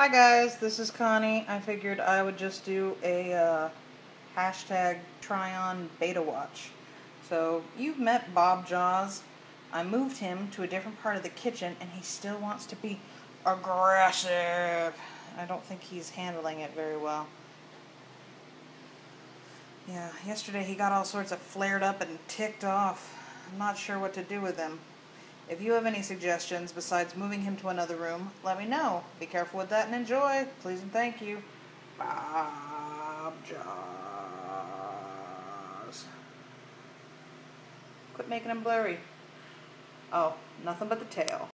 Hi guys, this is Connie. I figured I would just do a uh, hashtag try on betta watch. So you've met Bob Jaws. I moved him to a different part of the kitchen and he still wants to be aggressive. I don't think he's handling it very well. Yeah, yesterday he got all sorts of flared up and ticked off. I'm not sure what to do with him. If you have any suggestions besides moving him to another room, let me know. Be careful with that and enjoy. Please and thank you. Bob Jaws. Quit making him blurry. Oh, nothing but the tail.